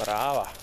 Brava.